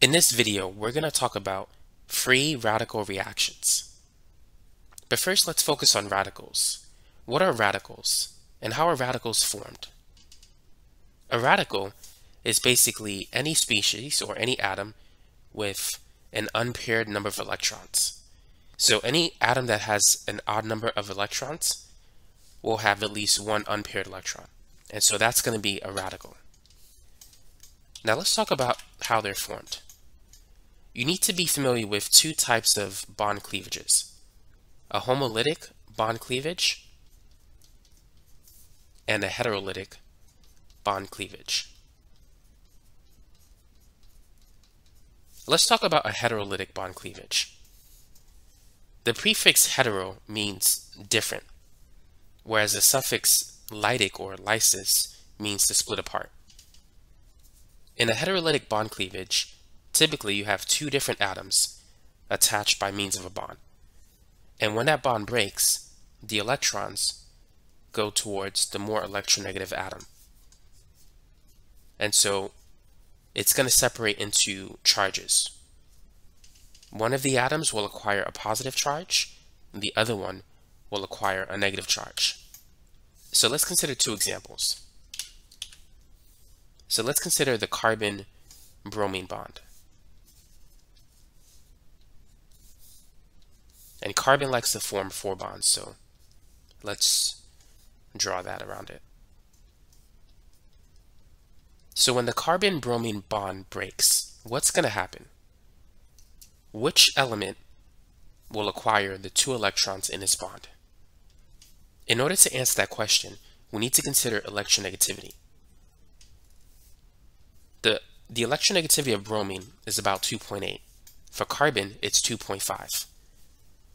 In this video, we're going to talk about free radical reactions. But first, let's focus on radicals. What are radicals, and how are radicals formed? A radical is basically any species or any atom with an unpaired number of electrons. So any atom that has an odd number of electrons will have at least one unpaired electron. And so that's going to be a radical. Now let's talk about how they're formed. You need to be familiar with two types of bond cleavages. A homolytic bond cleavage and a heterolytic bond cleavage. Let's talk about a heterolytic bond cleavage. The prefix hetero means different, whereas the suffix lytic or lysis means to split apart. In a heterolytic bond cleavage, typically you have two different atoms attached by means of a bond. And when that bond breaks, the electrons go towards the more electronegative atom. And so it's going to separate into charges. One of the atoms will acquire a positive charge, the other one will acquire a negative charge. So let's consider two examples. So let's consider the carbon-bromine bond. And carbon likes to form four bonds, so let's draw that around it. So when the carbon-bromine bond breaks, what's going to happen? Which element will acquire the two electrons in its bond? In order to answer that question, we need to consider electronegativity. The, the electronegativity of bromine is about 2.8. For carbon, it's 2.5.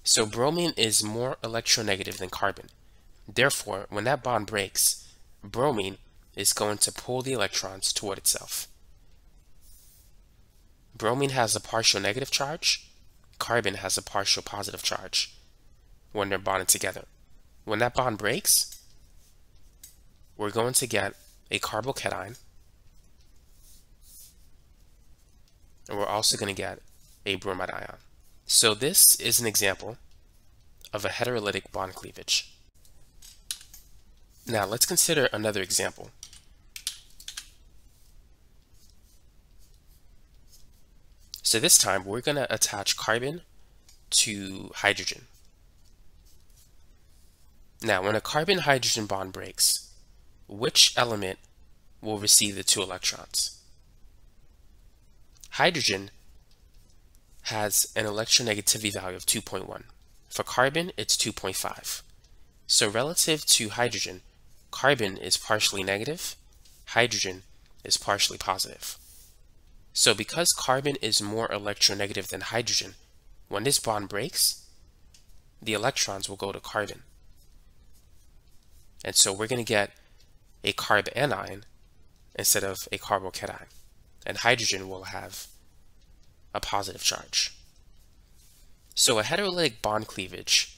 So bromine is more electronegative than carbon. Therefore, when that bond breaks, bromine is going to pull the electrons toward itself. Bromine has a partial negative charge. Carbon has a partial positive charge when they're bonded together. When that bond breaks, we're going to get a carbocation. And we're also going to get a bromide ion. So this is an example of a heterolytic bond cleavage. Now let's consider another example. So this time we're going to attach carbon to hydrogen. Now when a carbon-hydrogen bond breaks, which element will receive the two electrons? Hydrogen has an electronegativity value of 2.1. For carbon, it's 2.5. So relative to hydrogen, carbon is partially negative, hydrogen is partially positive. So because carbon is more electronegative than hydrogen, when this bond breaks, the electrons will go to carbon. And so we're going to get a carbanion instead of a carbocation. And hydrogen will have a positive charge. So a heterolytic bond cleavage,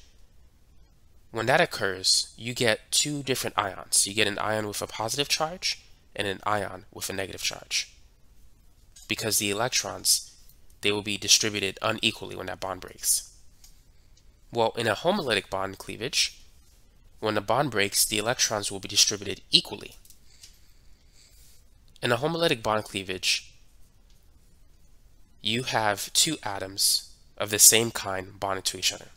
when that occurs, you get two different ions. You get an ion with a positive charge and an ion with a negative charge. Because the electrons, they will be distributed unequally when that bond breaks. Well, in a homolytic bond cleavage, when the bond breaks, the electrons will be distributed equally. In a homolytic bond cleavage, you have two atoms of the same kind bonded to each other.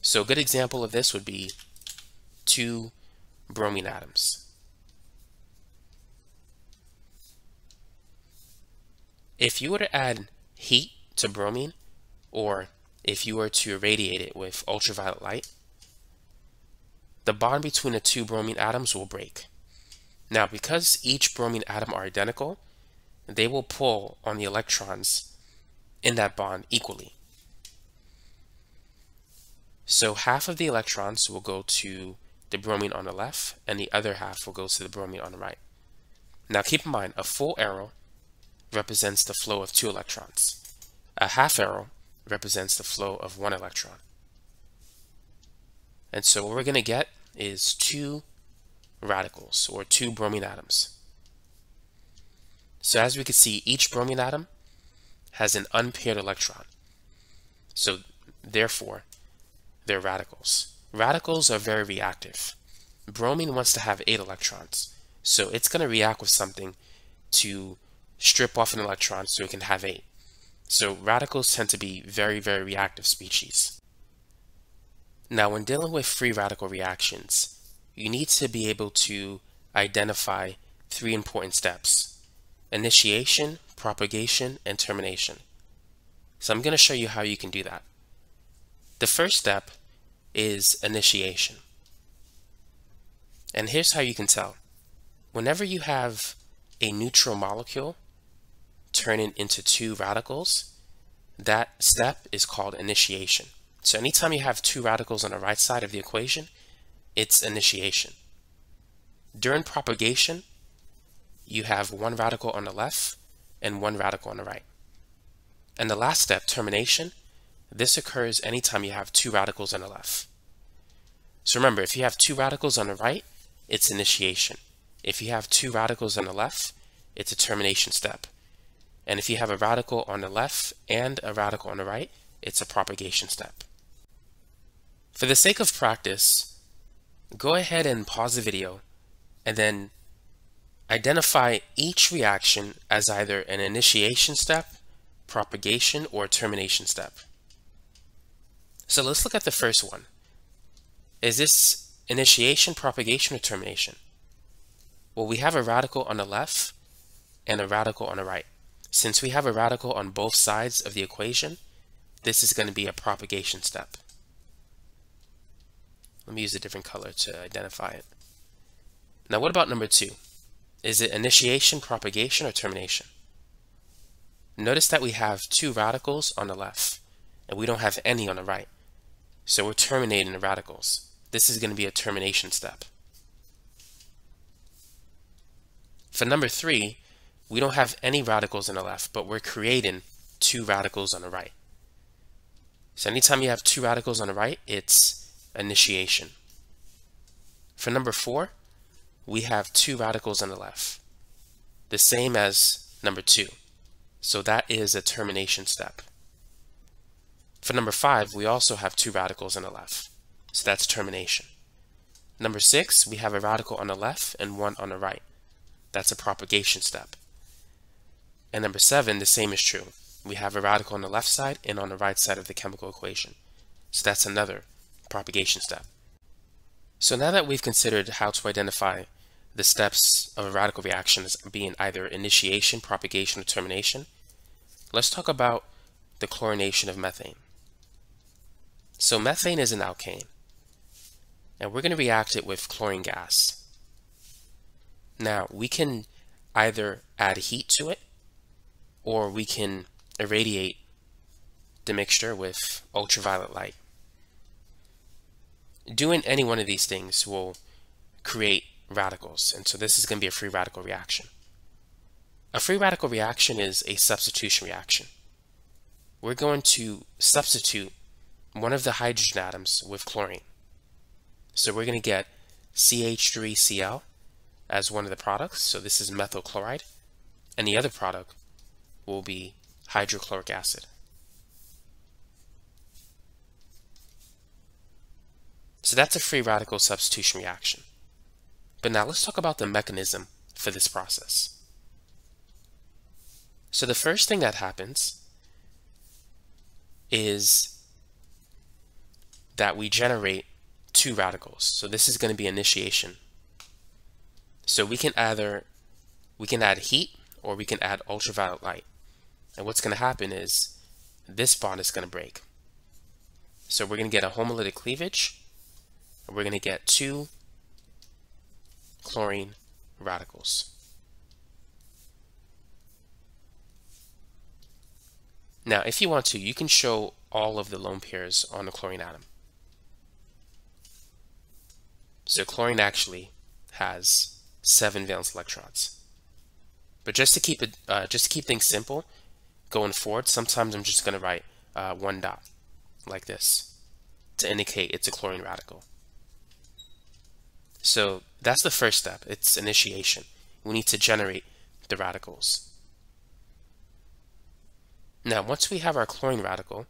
So a good example of this would be two bromine atoms. If you were to add heat to bromine, or if you were to irradiate it with ultraviolet light, the bond between the two bromine atoms will break. Now, because each bromine atom are identical, they will pull on the electrons in that bond equally. So half of the electrons will go to the bromine on the left and the other half will go to the bromine on the right. Now keep in mind, a full arrow represents the flow of two electrons. A half arrow represents the flow of one electron. And so what we're going to get is two radicals or two bromine atoms. So as we can see, each bromine atom has an unpaired electron. So therefore, they're radicals. Radicals are very reactive. Bromine wants to have eight electrons. So it's going to react with something to strip off an electron so it can have eight. So radicals tend to be very, very reactive species. Now, when dealing with free radical reactions, you need to be able to identify three important steps. Initiation, propagation, and termination. So I'm going to show you how you can do that. The first step is initiation. And here's how you can tell. Whenever you have a neutral molecule turning into two radicals, that step is called initiation. So anytime you have two radicals on the right side of the equation, it's initiation. During propagation, you have one radical on the left and one radical on the right. And the last step, termination, this occurs anytime you have two radicals on the left. So remember, if you have two radicals on the right, it's initiation. If you have two radicals on the left, it's a termination step. And if you have a radical on the left and a radical on the right, it's a propagation step. For the sake of practice, go ahead and pause the video and then identify each reaction as either an initiation step, propagation, or termination step. So let's look at the first one. Is this initiation, propagation, or termination? Well, we have a radical on the left and a radical on the right. Since we have a radical on both sides of the equation, this is going to be a propagation step. Let me use a different color to identify it. Now what about number two? Is it initiation, propagation, or termination? Notice that we have two radicals on the left, and we don't have any on the right. So we're terminating the radicals. This is going to be a termination step. For number three, we don't have any radicals on the left, but we're creating two radicals on the right. So anytime you have two radicals on the right, it's initiation. For number four, we have two radicals on the left, the same as number two. So that is a termination step. For number five, we also have two radicals on the left. So that's termination. Number six, we have a radical on the left and one on the right. That's a propagation step. And number seven, the same is true. We have a radical on the left side and on the right side of the chemical equation. So that's another propagation step. So now that we've considered how to identify the steps of a radical reaction as being either initiation, propagation, or termination, let's talk about the chlorination of methane. So methane is an alkane, and we're going to react it with chlorine gas. Now, we can either add heat to it, or we can irradiate the mixture with ultraviolet light. Doing any one of these things will create radicals, and so this is going to be a free radical reaction. A free radical reaction is a substitution reaction. We're going to substitute one of the hydrogen atoms with chlorine. So we're going to get CH3Cl as one of the products, so this is methyl chloride, and the other product will be hydrochloric acid. So that's a free radical substitution reaction. But now let's talk about the mechanism for this process. So the first thing that happens is that we generate two radicals. So this is going to be initiation. So we can either we can add heat or we can add ultraviolet light. And what's going to happen is this bond is going to break. So we're going to get a homolytic cleavage we're going to get two chlorine radicals. Now, if you want to, you can show all of the lone pairs on the chlorine atom. So chlorine actually has seven valence electrons. But just to keep it, uh, just to keep things simple, going forward, sometimes I'm just going to write uh, one dot like this to indicate it's a chlorine radical. So that's the first step. It's initiation. We need to generate the radicals. Now, once we have our chlorine radical,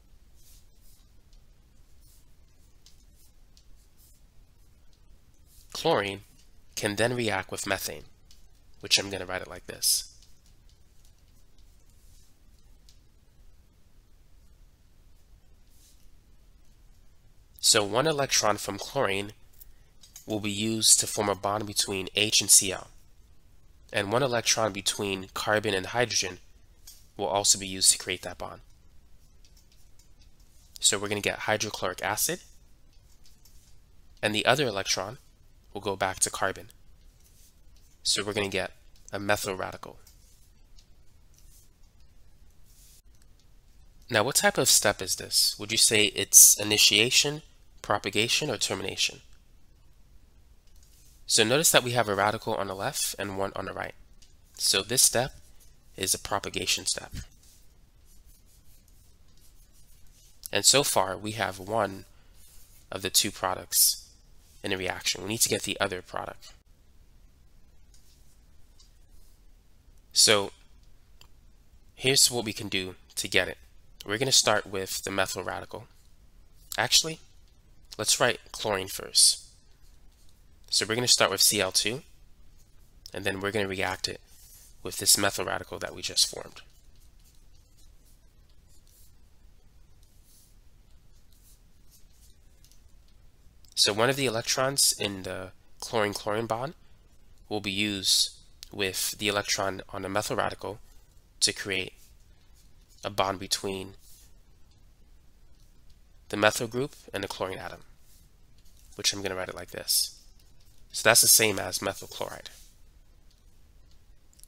chlorine can then react with methane, which I'm going to write it like this. So one electron from chlorine will be used to form a bond between H and Cl. And one electron between carbon and hydrogen will also be used to create that bond. So we're going to get hydrochloric acid, and the other electron will go back to carbon. So we're going to get a methyl radical. Now what type of step is this? Would you say it's initiation, propagation, or termination? So notice that we have a radical on the left and one on the right. So this step is a propagation step. And so far we have one of the two products in a reaction. We need to get the other product. So here's what we can do to get it. We're going to start with the methyl radical. Actually, let's write chlorine first. So we're going to start with Cl2, and then we're going to react it with this methyl radical that we just formed. So one of the electrons in the chlorine-chlorine bond will be used with the electron on the methyl radical to create a bond between the methyl group and the chlorine atom, which I'm going to write it like this. So that's the same as methyl chloride.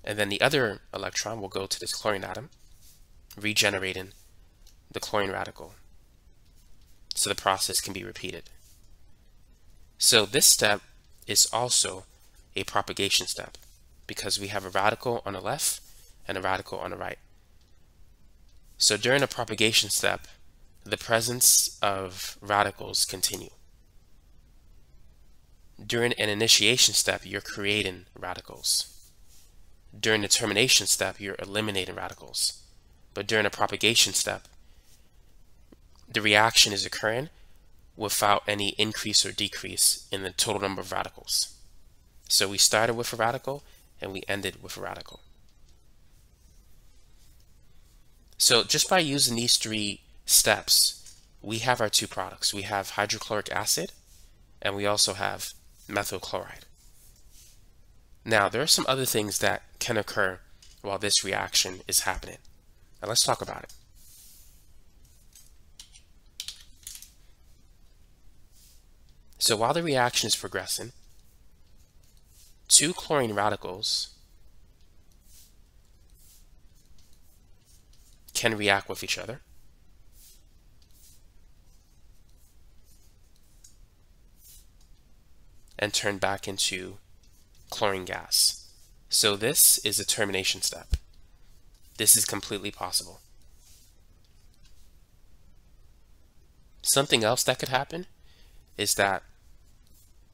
And then the other electron will go to this chlorine atom, regenerating the chlorine radical. So the process can be repeated. So this step is also a propagation step because we have a radical on the left and a radical on the right. So during the propagation step, the presence of radicals continue. During an initiation step, you're creating radicals. During the termination step, you're eliminating radicals. But during a propagation step, the reaction is occurring without any increase or decrease in the total number of radicals. So we started with a radical and we ended with a radical. So just by using these three steps, we have our two products. We have hydrochloric acid and we also have methyl chloride. Now, there are some other things that can occur while this reaction is happening. Now let's talk about it. So while the reaction is progressing, two chlorine radicals can react with each other. And turn back into chlorine gas. So this is a termination step. This is completely possible. Something else that could happen is that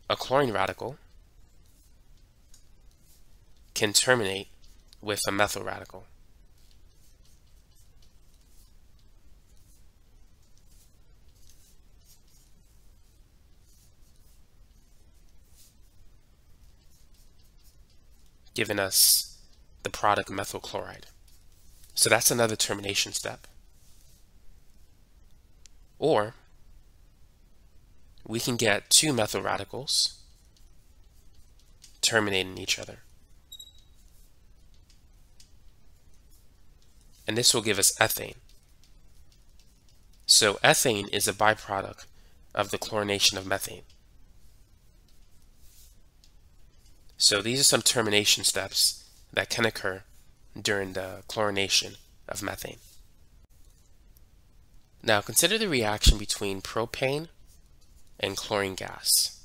a chlorine radical can terminate with a methyl radical. Giving us the product methyl chloride. So that's another termination step. Or we can get two methyl radicals terminating each other. And this will give us ethane. So ethane is a byproduct of the chlorination of methane. So these are some termination steps that can occur during the chlorination of methane. Now consider the reaction between propane and chlorine gas.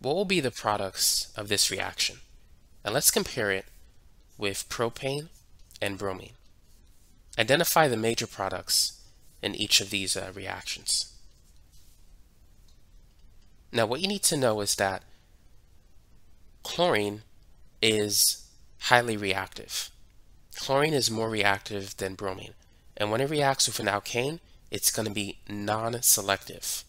What will be the products of this reaction? And let's compare it with propane and bromine. Identify the major products in each of these uh, reactions. Now what you need to know is that chlorine is highly reactive. Chlorine is more reactive than bromine, and when it reacts with an alkane, it's going to be non-selective.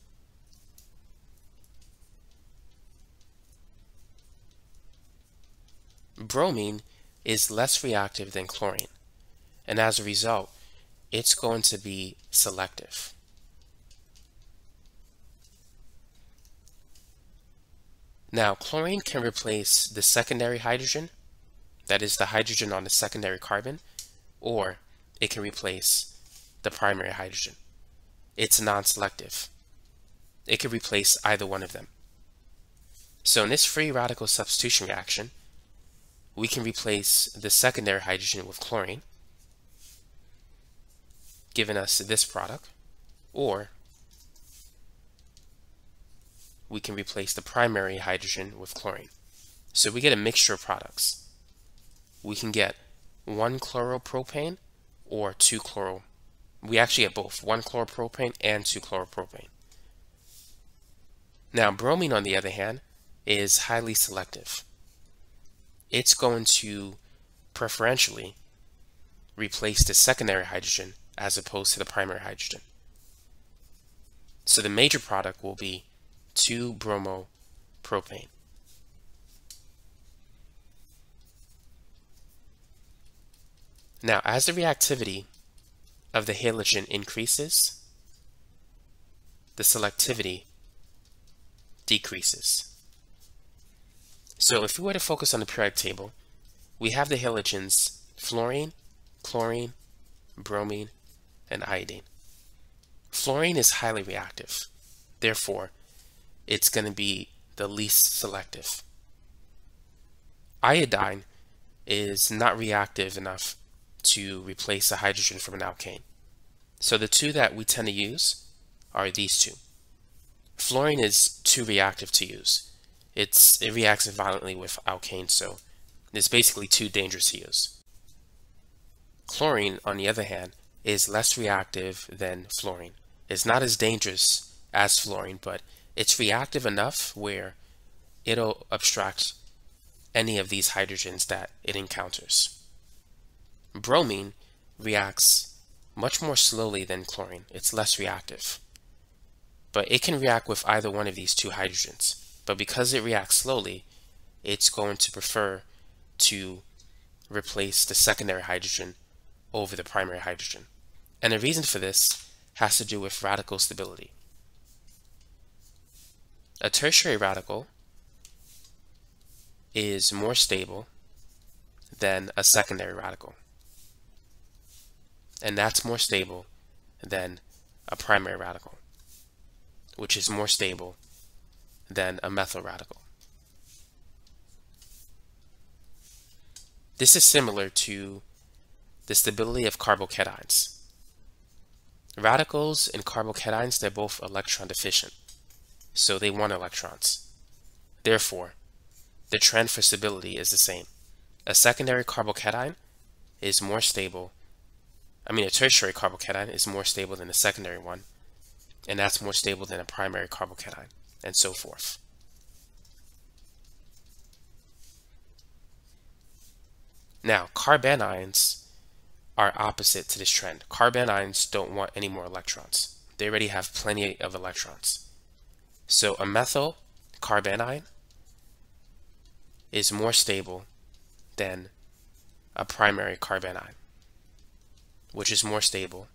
Bromine is less reactive than chlorine, and as a result, it's going to be selective. Now, chlorine can replace the secondary hydrogen, that is the hydrogen on the secondary carbon, or it can replace the primary hydrogen. It's non-selective. It can replace either one of them. So in this free radical substitution reaction, we can replace the secondary hydrogen with chlorine, giving us this product, or we can replace the primary hydrogen with chlorine. So we get a mixture of products. We can get one chloropropane or two chloro. We actually get both, one chloropropane and two chloropropane. Now bromine on the other hand is highly selective. It's going to preferentially replace the secondary hydrogen as opposed to the primary hydrogen. So the major product will be 2-bromopropane. Now, as the reactivity of the halogen increases, the selectivity decreases. So if we were to focus on the periodic table, we have the halogens fluorine, chlorine, bromine, and iodine. Fluorine is highly reactive. Therefore, it's going to be the least selective. Iodine is not reactive enough to replace a hydrogen from an alkane. So the two that we tend to use are these two. Fluorine is too reactive to use. It's, it reacts violently with alkane, so it's basically too dangerous to use. Chlorine, on the other hand, is less reactive than fluorine. It's not as dangerous as fluorine, but it's reactive enough where it'll abstract any of these hydrogens that it encounters. Bromine reacts much more slowly than chlorine. It's less reactive. But it can react with either one of these two hydrogens. But because it reacts slowly, it's going to prefer to replace the secondary hydrogen over the primary hydrogen. And the reason for this has to do with radical stability. A tertiary radical is more stable than a secondary radical. And that's more stable than a primary radical, which is more stable than a methyl radical. This is similar to the stability of carbocations. Radicals and carbocations, they're both electron deficient so they want electrons. Therefore, the trend for stability is the same. A secondary carbocation is more stable. I mean, a tertiary carbocation is more stable than a secondary one, and that's more stable than a primary carbocation, and so forth. Now, carbanions are opposite to this trend. Carbanions don't want any more electrons. They already have plenty of electrons. So a methyl carbanion is more stable than a primary carbanion, which is more stable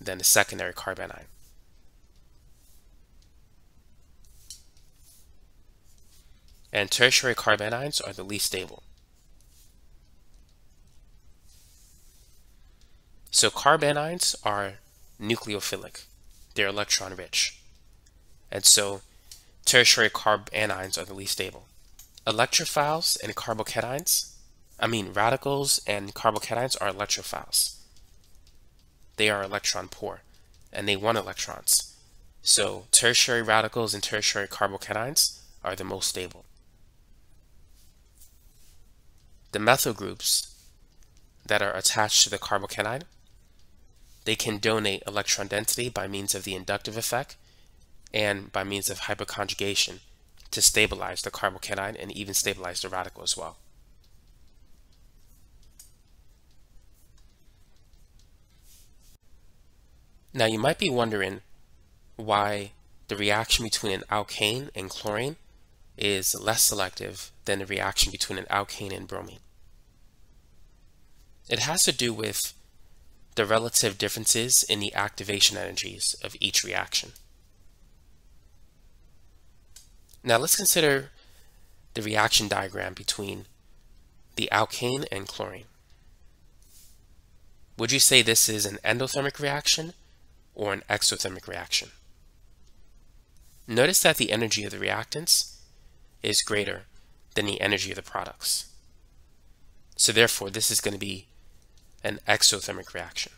than a secondary carbanion. And tertiary carbanions are the least stable. So carbanions are nucleophilic. They're electron rich. And so tertiary carbanions are the least stable. Electrophiles and carbocations, I mean radicals and carbocations are electrophiles. They are electron poor and they want electrons. So tertiary radicals and tertiary carbocations are the most stable. The methyl groups that are attached to the carbocation, they can donate electron density by means of the inductive effect and by means of hyperconjugation to stabilize the carbocation and even stabilize the radical as well. Now you might be wondering why the reaction between an alkane and chlorine is less selective than the reaction between an alkane and bromine. It has to do with the relative differences in the activation energies of each reaction. Now let's consider the reaction diagram between the alkane and chlorine. Would you say this is an endothermic reaction or an exothermic reaction? Notice that the energy of the reactants is greater than the energy of the products. So therefore, this is going to be an exothermic reaction.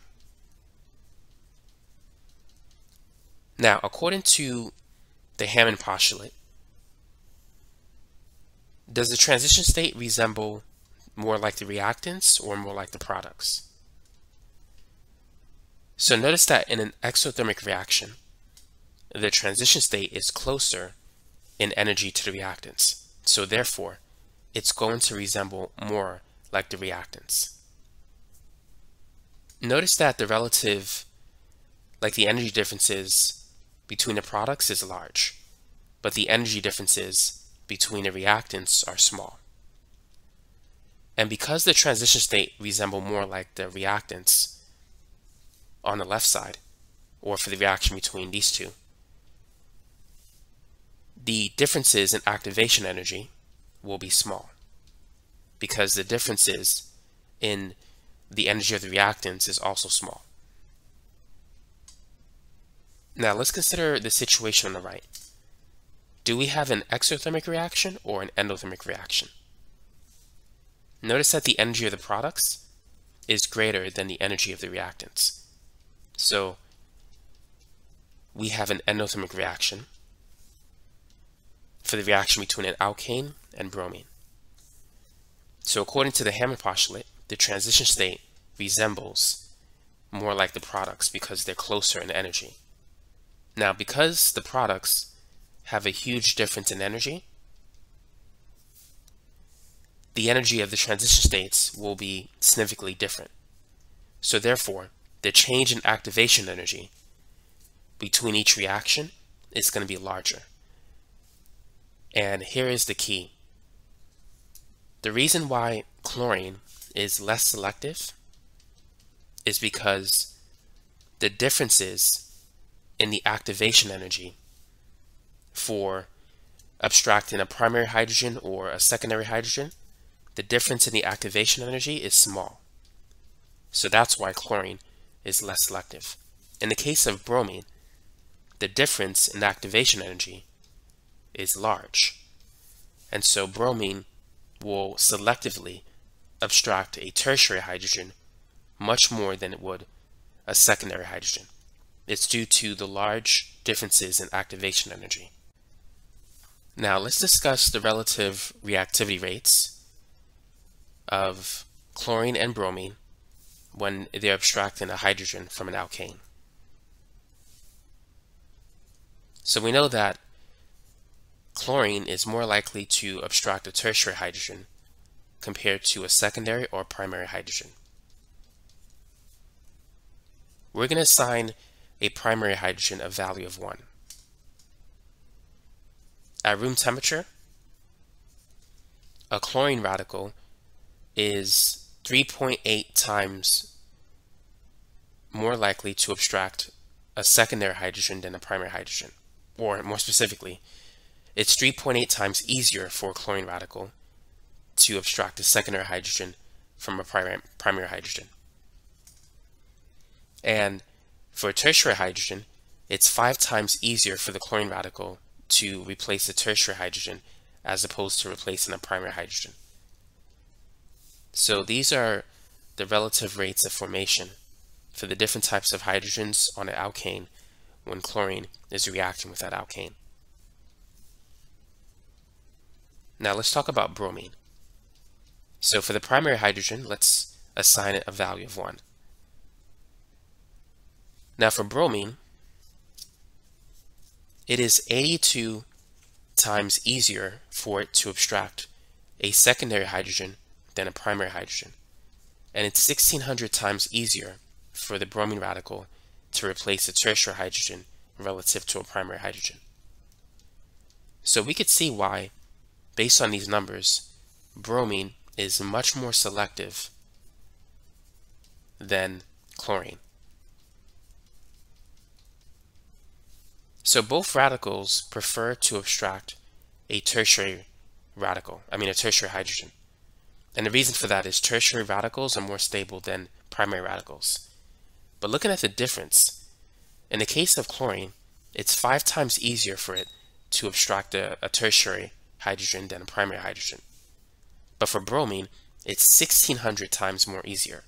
Now, according to the Hammond postulate, does the transition state resemble more like the reactants or more like the products? So notice that in an exothermic reaction, the transition state is closer in energy to the reactants. So therefore, it's going to resemble more like the reactants. Notice that the relative, like the energy differences between the products is large, but the energy differences between the reactants are small. And because the transition state resemble more like the reactants on the left side, or for the reaction between these two, the differences in activation energy will be small because the differences in the energy of the reactants is also small. Now let's consider the situation on the right. Do we have an exothermic reaction or an endothermic reaction? Notice that the energy of the products is greater than the energy of the reactants. So we have an endothermic reaction for the reaction between an alkane and bromine. So according to the Hammond postulate, the transition state resembles more like the products because they're closer in energy. Now, because the products have a huge difference in energy, the energy of the transition states will be significantly different. So therefore, the change in activation energy between each reaction is going to be larger. And here is the key. The reason why chlorine is less selective is because the differences in the activation energy for abstracting a primary hydrogen or a secondary hydrogen, the difference in the activation energy is small. So that's why chlorine is less selective. In the case of bromine, the difference in activation energy is large. And so bromine will selectively abstract a tertiary hydrogen much more than it would a secondary hydrogen. It's due to the large differences in activation energy. Now let's discuss the relative reactivity rates of chlorine and bromine when they're abstracting a hydrogen from an alkane. So we know that chlorine is more likely to abstract a tertiary hydrogen compared to a secondary or primary hydrogen. We're going to assign a primary hydrogen a value of 1. At room temperature, a chlorine radical is 3.8 times more likely to abstract a secondary hydrogen than a primary hydrogen. Or more specifically, it's 3.8 times easier for a chlorine radical to abstract a secondary hydrogen from a primary, primary hydrogen. And for a tertiary hydrogen, it's five times easier for the chlorine radical to replace the tertiary hydrogen as opposed to replacing a primary hydrogen. So these are the relative rates of formation for the different types of hydrogens on an alkane when chlorine is reacting with that alkane. Now let's talk about bromine. So for the primary hydrogen, let's assign it a value of 1. Now for bromine, it is 82 times easier for it to abstract a secondary hydrogen than a primary hydrogen. And it's 1600 times easier for the bromine radical to replace a tertiary hydrogen relative to a primary hydrogen. So we could see why, based on these numbers, bromine is much more selective than chlorine. So both radicals prefer to abstract a tertiary radical, I mean a tertiary hydrogen. And the reason for that is tertiary radicals are more stable than primary radicals. But looking at the difference, in the case of chlorine, it's five times easier for it to abstract a, a tertiary hydrogen than a primary hydrogen. But for bromine, it's 1600 times more easier.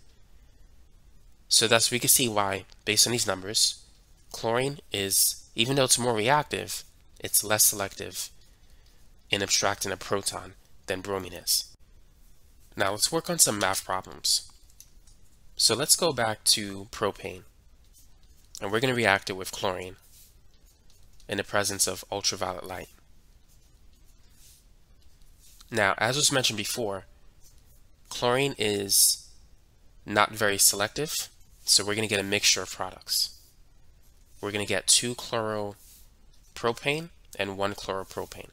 So thus we can see why, based on these numbers, chlorine is, even though it's more reactive, it's less selective in abstracting a proton than bromine is. Now let's work on some math problems. So let's go back to propane. And we're going to react it with chlorine in the presence of ultraviolet light. Now, as was mentioned before, chlorine is not very selective, so we're going to get a mixture of products. We're going to get two chloropropane and one chloropropane.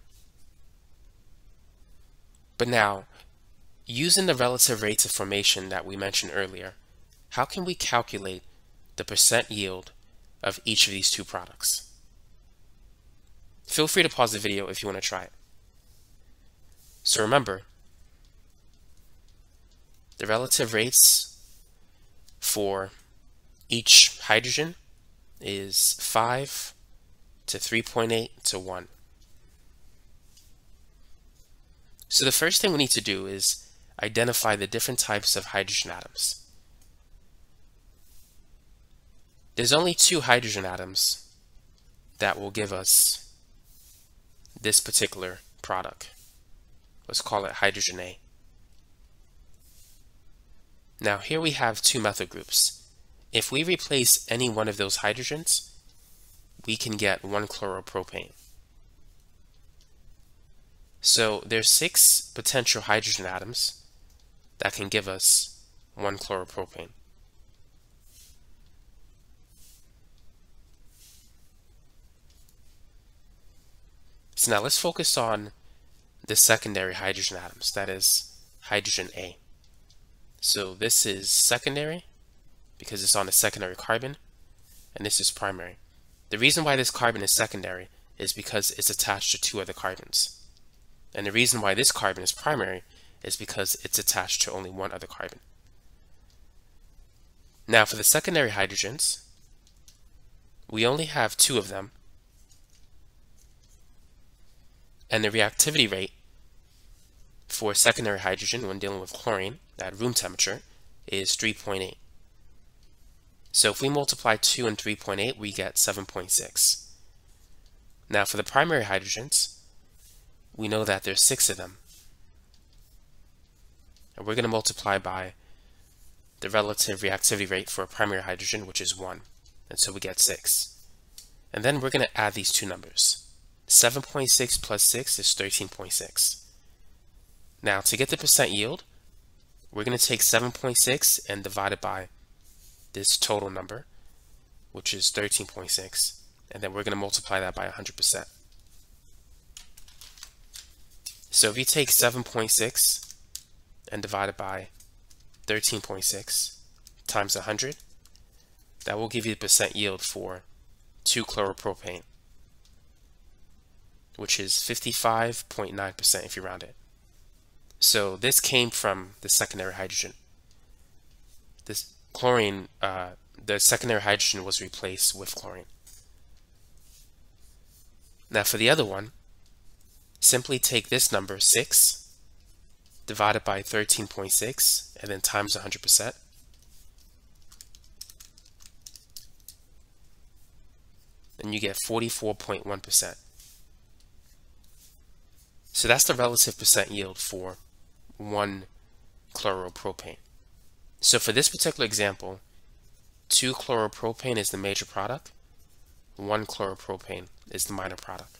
But now, using the relative rates of formation that we mentioned earlier, how can we calculate the percent yield of each of these two products? Feel free to pause the video if you want to try it. So remember, the relative rates for each hydrogen is 5 to 3.8 to 1. So the first thing we need to do is identify the different types of hydrogen atoms. There's only two hydrogen atoms that will give us this particular product. Let's call it hydrogen A. Now here we have two methyl groups. If we replace any one of those hydrogens, we can get one chloropropane. So there's six potential hydrogen atoms that can give us one chloropropane. So now let's focus on the secondary hydrogen atoms, that is hydrogen A. So this is secondary because it's on a secondary carbon, and this is primary. The reason why this carbon is secondary is because it's attached to two other carbons. And the reason why this carbon is primary is because it's attached to only one other carbon. Now for the secondary hydrogens, we only have two of them, and the reactivity rate for secondary hydrogen when dealing with chlorine at room temperature is 3.8. So if we multiply 2 and 3.8, we get 7.6. Now for the primary hydrogens, we know that there's six of them. And we're going to multiply by the relative reactivity rate for a primary hydrogen, which is 1. And so we get 6. And then we're going to add these two numbers. 7.6 plus 6 is 13.6. Now, to get the percent yield, we're going to take 7.6 and divide it by this total number, which is 13.6. And then we're going to multiply that by 100%. So if you take 7.6 and divide it by 13.6 times 100, that will give you the percent yield for 2-chloropropane, which is 55.9% if you round it. So this came from the secondary hydrogen. This chlorine, uh, the secondary hydrogen was replaced with chlorine. Now for the other one, simply take this number 6 divided by 13.6 and then times 100%. And you get 44.1%. So that's the relative percent yield for one chloropropane. So for this particular example, 2 chloropropane is the major product, 1 chloropropane is the minor product.